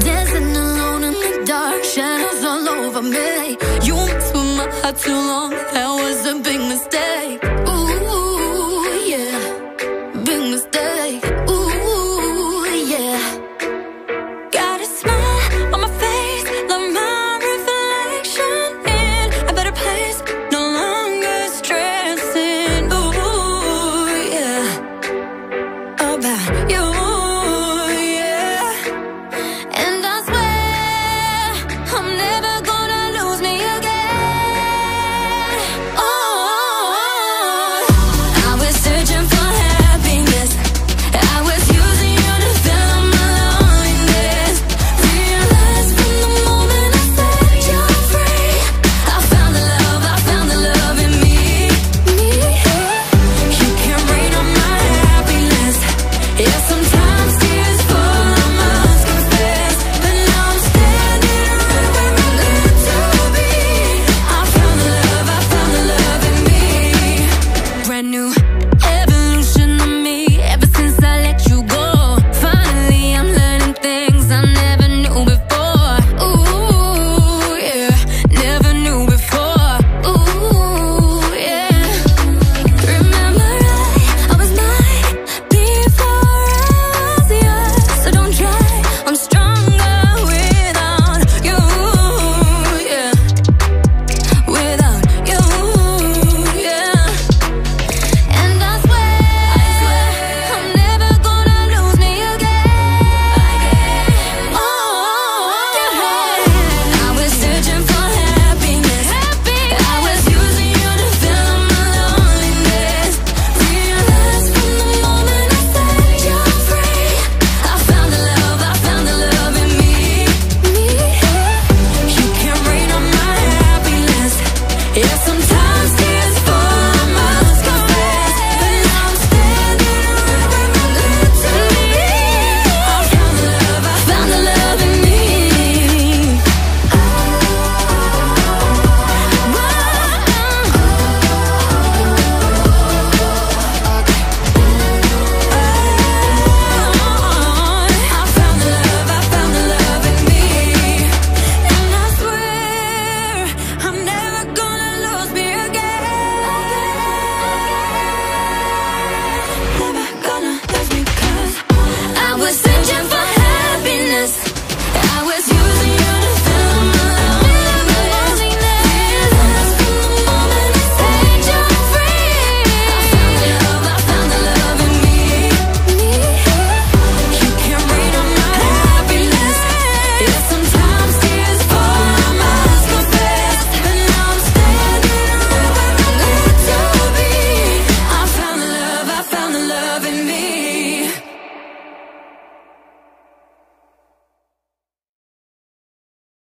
Dancing alone in the dark, shadows all over me. You messed with my heart too long, that was a big mistake. Essa